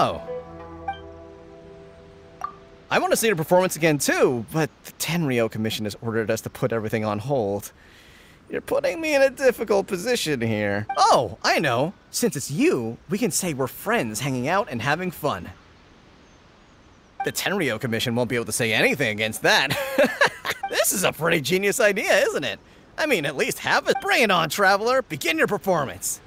Oh. I want to see your performance again too, but the Tenryou Commission has ordered us to put everything on hold. You're putting me in a difficult position here. Oh, I know. Since it's you, we can say we're friends hanging out and having fun. The Tenryou Commission won't be able to say anything against that. this is a pretty genius idea, isn't it? I mean, at least have a brain on, Traveler. Begin your performance.